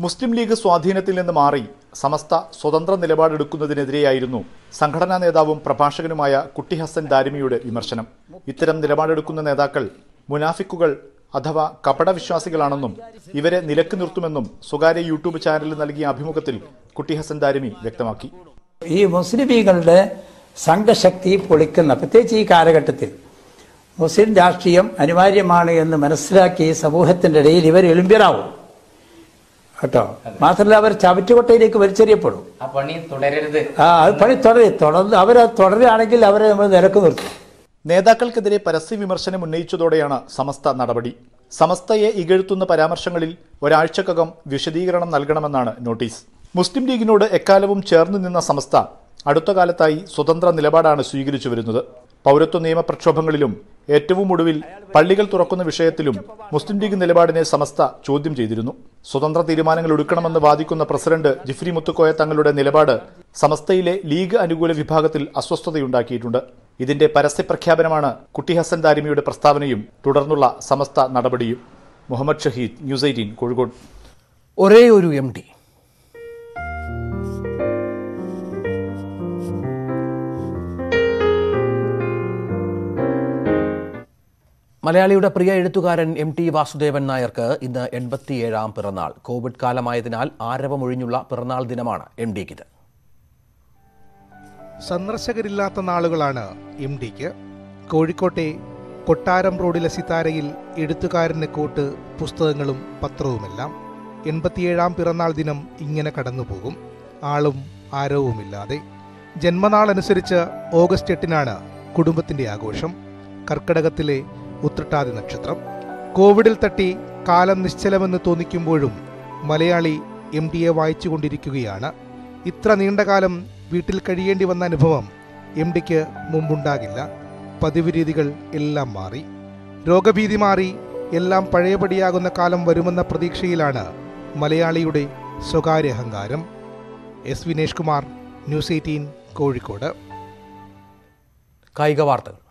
മുസ്ലിം ലീഗ് സ്വാധീനത്തിൽ നിന്ന് മാറി സമസ്ത സ്വതന്ത്ര നിലപാടെടുക്കുന്നതിനെതിരെയായിരുന്നു സംഘടനാ നേതാവും പ്രഭാഷകനുമായ കുട്ടി ഹസൻ ദാരിമിയുടെ വിമർശനം. ഇത്തരം നിലപാടെടുക്കുന്ന നേതാക്കൾ മുനാഫിക്കുകൾ അഥവാ കപടവിശ്വാസികളാണെന്നും ഇവരെ നിലയ്ക്ക് നിർത്തുമെന്നും സ്വകാര്യ യൂട്യൂബ് ചാനലിൽ നൽകിയ അഭിമുഖത്തിൽ കുട്ടി ഹസൻ ദാരിമി വ്യക്തമാക്കി.
ഈ മുസ്ലിം ലീഗുകളുടെ സംഘശക്തി പൊളിക്കുന്ന പ്രത്യേകിച്ച് ഈ കാലഘട്ടത്തിൽ മുസ്ലിം രാഷ്ട്രീയം അനിവാര്യമാണ് എന്ന് മനസ്സിലാക്കി സമൂഹത്തിന്റെ ഇടയിൽ ഇവർ എളിമ്പ്യരാവും. കേട്ടോ? മാത്രമല്ല അവർ ചവറ്റുകൊട്ടയിലേക്ക് വലിച്ചെറിയപ്പെടും.
ആ പണി തുടരരുത്.
ആ അത് പണി തുടരും. തുടർന്ന് അവർ തുടരുകയാണെങ്കിൽ അവരെ നമ്മൾ നിരക്ക് നിർത്തും.
നേതാക്കൾക്കെതിരെ പരസ്യ വിമർശനം ഉന്നയിച്ചതോടെയാണ് സമസ്ത നടപടി. സമസ്തയെ ഇകഴ്ത്തുന്ന പരാമർശങ്ങളിൽ ഒരാഴ്ചക്കകം വിശദീകരണം നൽകണമെന്നാണ് നോട്ടീസ്. മുസ്ലിം ലീഗിനോട് എക്കാലവും ചേർന്നു നിന്ന സമസ്ത അടുത്ത കാലത്തായി സ്വതന്ത്ര നിലപാടാണ് സ്വീകരിച്ചു വരുന്നത്. പൗരത്വ നിയമ പ്രക്ഷോഭങ്ങളിലും ഏറ്റവും ഒടുവിൽ പള്ളികൾ തുറക്കുന്ന വിഷയത്തിലും മുസ്ലിം ലീഗ് നിലപാടിനെ സമസ്ത ചോദ്യം ചെയ്തിരുന്നു. സ്വതന്ത്ര തീരുമാനങ്ങൾ എടുക്കണമെന്ന് വാദിക്കുന്ന പ്രസിഡന്റ് ജിഫ്രി മുത്തുക്കോയ തങ്ങളുടെ നിലപാട് സമസ്തയിലെ ലീഗ് അനുകൂല വിഭാഗത്തിൽ അസ്വസ്ഥതയുണ്ടാക്കിയിട്ടുണ്ട്. ഇതിന്റെ പരസ്യപ്രഖ്യാപനമാണ് കുട്ടി ഹസൻ ദാരിമിയുടെ പ്രസ്താവനയും തുടർന്നുള്ള സമസ്ത നടപടിയും. Muhammad Shaheed news eighteen Kozhikode.
ഒരേ ഒരു എം ഡി. മലയാളിയുടെ പ്രിയ എഴുത്തുകാരൻ എം ടി വാസുദേവൻ നായർക്ക് ഇന്ന് എൺപത്തിയേഴാം പിറന്നാൾ. കോവിഡ് കാലമായതിനാൽ ആരവമൊഴിഞ്ഞുള്ള പിറന്നാൾ ദിനമാണ് എം ഡിക്കിത്.
സന്ദർശകരില്ലാത്ത നാളുകളാണ് എം ഡിക്ക്. കോഴിക്കോട്ടെ കൊട്ടാരം റോഡിലെ സിതാരയിൽ എഴുത്തുകാരന് കൂട്ട് പുസ്തകങ്ങളും പത്രവുമെല്ലാം എൺപത്തിയേഴാം പിറന്നാൾ ദിനം ഇങ്ങനെ കടന്നുപോകും. ആളും ആരവുമില്ലാതെ ജന്മനാൾ അനുസരിച്ച് ഓഗസ്റ്റ് എട്ടിനാണ് കുടുംബത്തിന്റെ ആഘോഷം. കർക്കടകത്തിലെ ഉത്രട്ടാതി നക്ഷത്രം. കോവിഡിൽ തട്ടി കാലം നിശ്ചലമെന്ന് തോന്നിക്കുമ്പോഴും മലയാളി എം ഡിയെ വായിച്ചുകൊണ്ടിരിക്കുകയാണ്. ഇത്ര നീണ്ടകാലം വീട്ടിൽ കഴിയേണ്ടി വന്ന അനുഭവം എം ഡിക്ക് മുമ്പുണ്ടാകില്ല. പതിവ് രീതികൾ എല്ലാം മാറി. രോഗഭീതി മാറി എല്ലാം പഴയപടിയാകുന്ന കാലം വരുമെന്ന പ്രതീക്ഷയിലാണ് മലയാളിയുടെ സ്വകാര്യ അഹങ്കാരം. S Vinesh Kumar news eighteen Kozhikode.
കായിക വാർത്തകൾ.